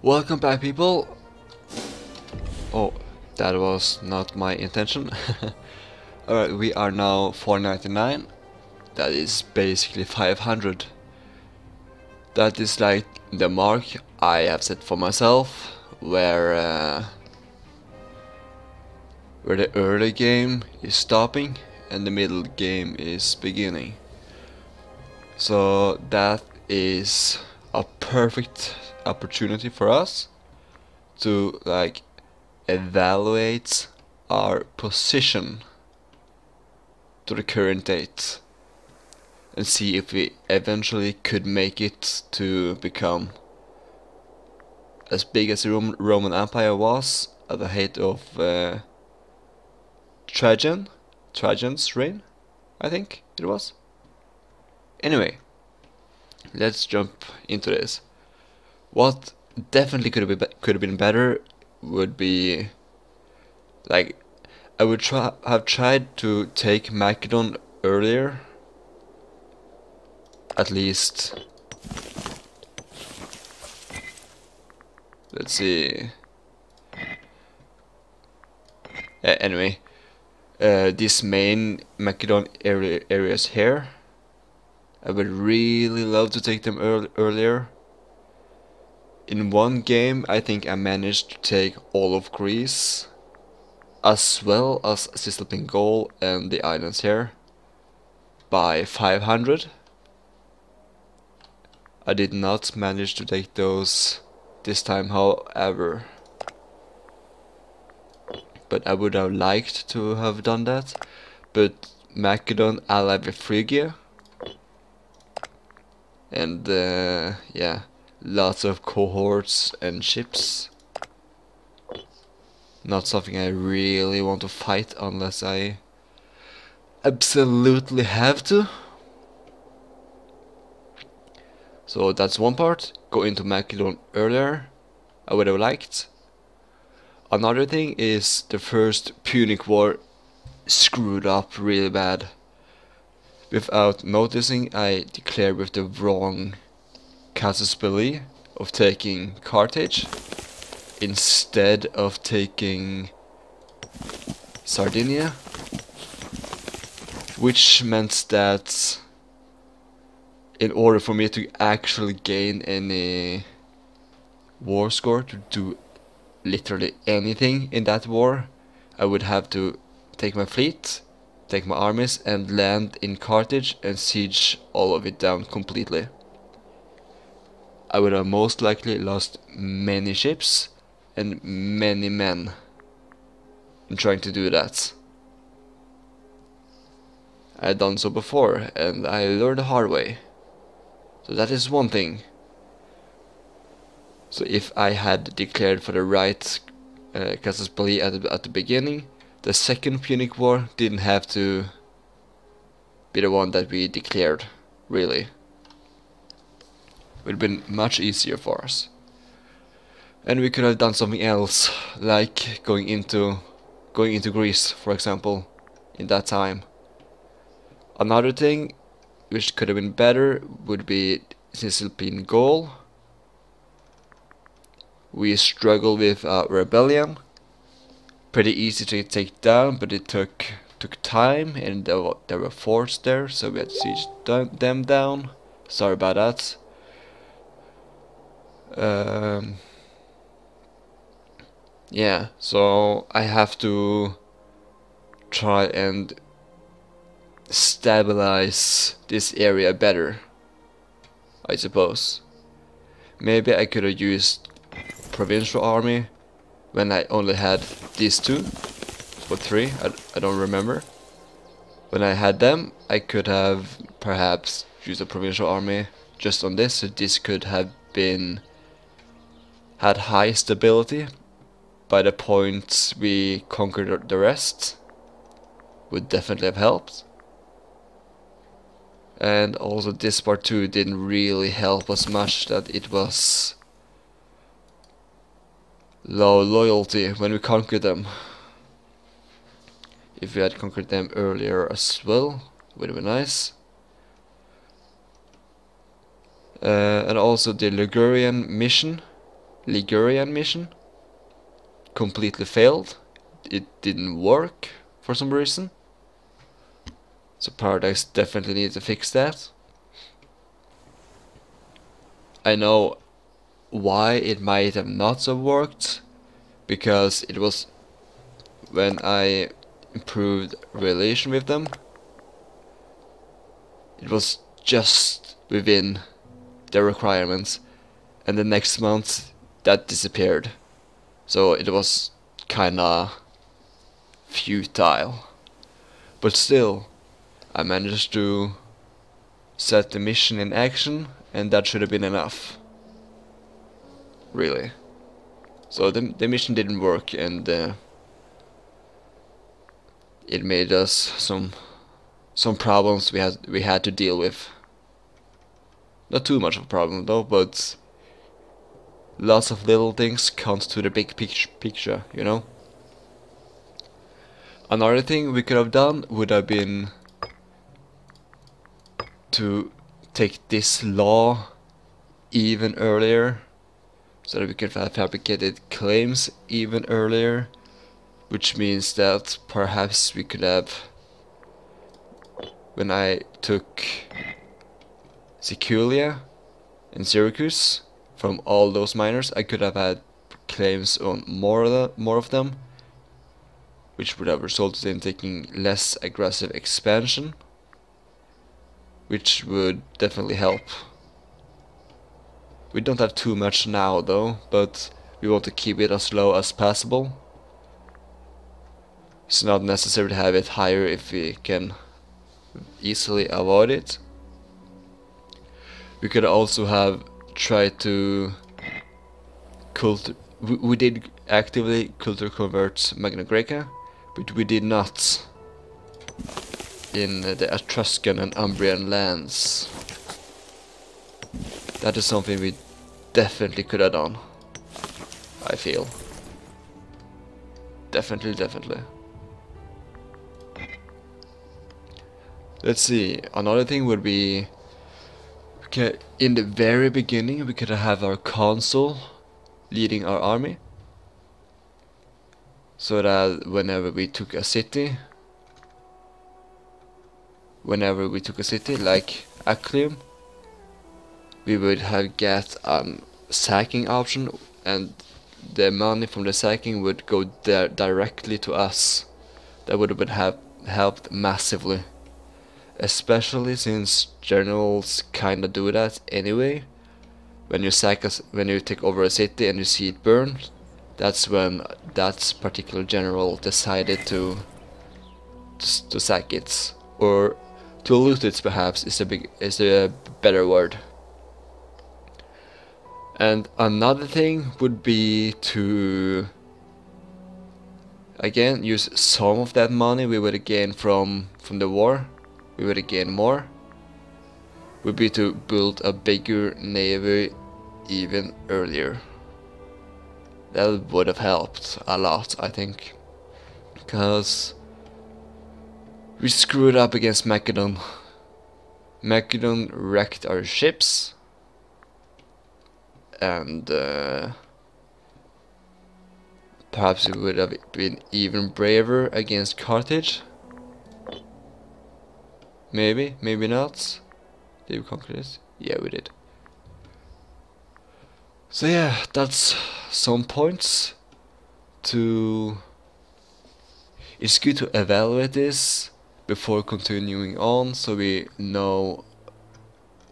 Welcome back people! Oh, that was not my intention. Alright, we are now 499. That is basically 500. That is like the mark I have set for myself, where uh, where the early game is stopping and the middle game is beginning. So that is a perfect opportunity for us to like evaluate our position to the current date and see if we eventually could make it to become as big as the Roman, Empire was at the height of uh, Trajan, Trajan's reign, I think it was. Anyway, let's jump into this. What definitely could have been could have been better would be like I would try have tried to take Macedon earlier. At least. Let's see. Uh, anyway, uh, this main Macedon area areas here. I would really love to take them earl earlier. In one game, I think I managed to take all of Greece, as well as Cisalpine Gaul and the islands here, by 500. I did not manage to take those this time, however. But I would have liked to have done that. But Macedon allied with Phrygia. And uh, yeah lots of cohorts and ships. Not something I really want to fight unless I absolutely have to. So that's one part. Go into Macedon earlier. I would have liked. Another thing is the first Punic War screwed up really bad. Without noticing, I declared with the wrong casus belli of taking Carthage instead of taking Sardinia which meant that in order for me to actually gain any war score to do literally anything in that war I would have to take my fleet take my armies and land in Carthage and siege all of it down completely I would have most likely lost many ships and many men in trying to do that. I had done so before and I learned the hard way. So that is one thing. So if I had declared for the right uh, Casus Belli at at the beginning, the second Punic War didn't have to be the one that we declared, really It would have been much easier for us. And we could have done something else, like going into going into Greece, for example, in that time. Another thing which could have been better would be Cisalpine Gaul. We struggle with uh, rebellion. Pretty easy to take down, but it took took time, and there were, there were forts there, so we had to siege them down. Sorry about that. Um, yeah, so I have to try and stabilize this area better, I suppose. Maybe I could have used provincial army when I only had these two, or three, I, I don't remember. When I had them, I could have perhaps used a provincial army just on this, so this could have been had high stability by the point we conquered the rest would definitely have helped. And also this part too didn't really help us much that it was low loyalty when we conquered them. If we had conquered them earlier as well, would have been nice. Uh, and also the Ligurian mission Ligurian mission completely failed. It didn't work for some reason. So Paradox definitely needs to fix that. I know why it might have not so worked because it was when I improved relation with them. It was just within their requirements and the next month that disappeared. So it was kinda futile. But still I managed to set the mission in action and that should have been enough really so the, the mission didn't work and uh, it made us some some problems we had we had to deal with. Not too much of a problem though, but lots of little things count to the big picture, you know. Another thing we could have done would have been to take this law even earlier so that we can have fabricated claims even earlier which means that perhaps we could have when I took Siculia and Syracuse from all those minors I could have had claims on more of, the, more of them which would have resulted in taking less aggressive expansion which would definitely help. We don't have too much now though, but we want to keep it as low as possible it's not necessary to have it higher if we can easily avoid it. We could also have tried to culture. We, we did actively culture convert Magna Graecia, but we did not in the Etruscan and Umbrian lands. That is something we definitely could have done. I feel. Definitely, definitely. Let's see, another thing would be okay, in the very beginning we could have our consul leading our army so that whenever we took a city whenever we took a city like Aclium we would have get um sacking option and the money from the sacking would go there directly to us that would have been helped massively especially since generals kinda do that anyway. When you sack a, when you take over a city and you see it burn, that's when that particular general decided to to, to sack it or to loot it perhaps is a big is a better word. And another thing would be to again use some of that money we would gain from from the war we would gain more would be to build a bigger navy even earlier. That would have helped a lot, I think. Because we screwed up against Macedon. Macedon wrecked our ships. And uh, perhaps we would have been even braver against Carthage. Maybe, maybe not. Did we conquer this? Yeah, we did. So yeah, that's some points to... It's good to evaluate this before continuing on so we know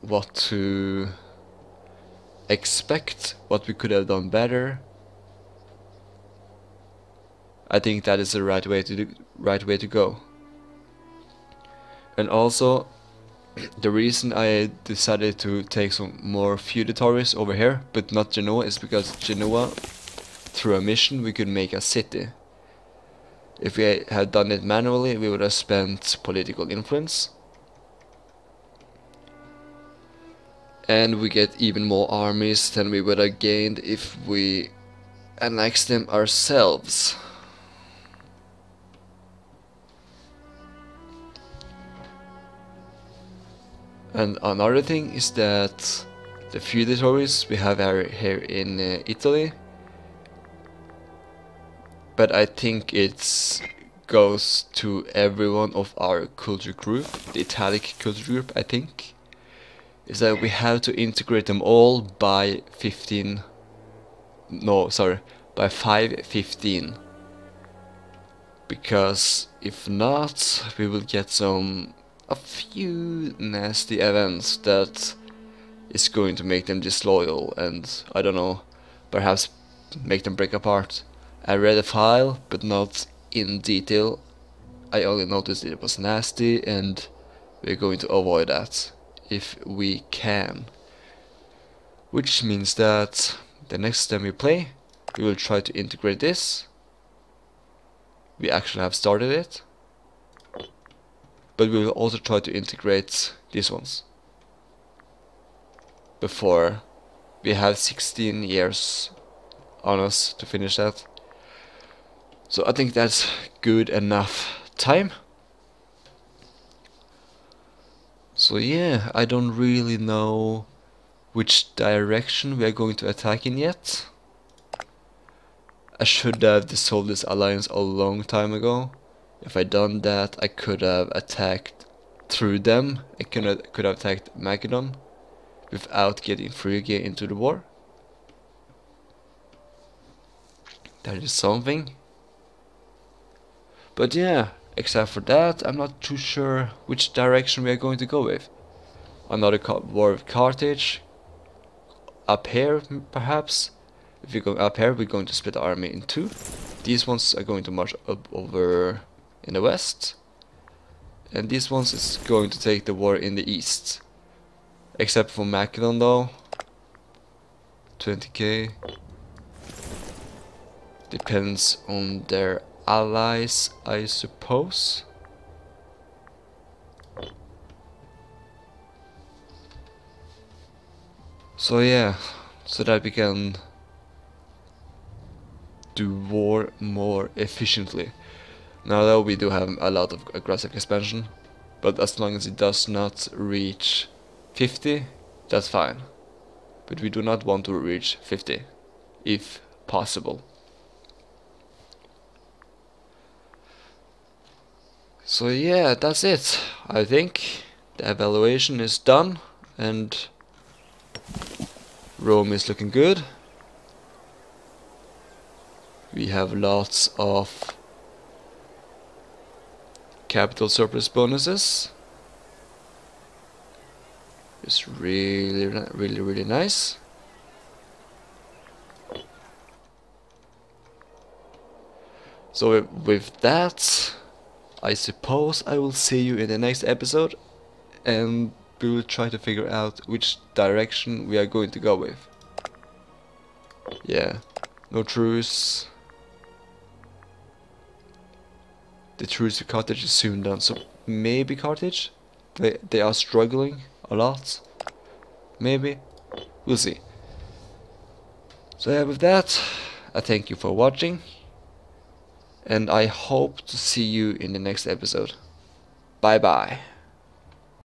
what to expect, what we could have done better. I think that is the right way to do, right way to go. And also, the reason I decided to take some more feudatories over here, but not Genoa, is because Genoa, through a mission, we could make a city. If we had done it manually, we would have spent political influence. And we get even more armies than we would have gained if we annexed them ourselves. And another thing is that the feudatories we have here in uh, Italy. But I think it goes to every one of our culture group, the Italic culture group I think, is that we have to integrate them all by 15, no sorry, by 5.15 because if not we will get some a few nasty events that is going to make them disloyal and I don't know perhaps make them break apart. I read the file but not in detail. I only noticed it was nasty and we're going to avoid that if we can. Which means that the next time we play we will try to integrate this. We actually have started it. But we will also try to integrate these ones. Before we have 16 years on us to finish that. So I think that's good enough time so yeah I don't really know which direction we are going to attack in yet I should have dissolved this alliance a long time ago. If I done that, I could have attacked through them. I could have, could have attacked Macedon without getting Phrygia into the war. That is something. But yeah, except for that, I'm not too sure which direction we are going to go with. Another war with Carthage, up here perhaps, if we go up here, we're going to split the army in two. These ones are going to march up over in the west. And these ones is going to take the war in the east. Except for Macedon though. 20k. Depends on their allies, I suppose. So yeah, so that we can do war more efficiently. Now though we do have a lot of aggressive expansion, but as long as it does not reach 50, that's fine. But we do not want to reach 50, if possible. So yeah, that's it. I think the evaluation is done and Rome is looking good. We have lots of capital surplus bonuses. It's really, really, really nice. So with that, I suppose I will see you in the next episode and we will try to figure out which direction we are going to go with. Yeah, no truce. the truce to Carthage is soon done. So maybe Carthage? They, they are struggling a lot. Maybe. We'll see. So yeah, with that, I thank you for watching. And I hope to see you in the next episode. Bye bye.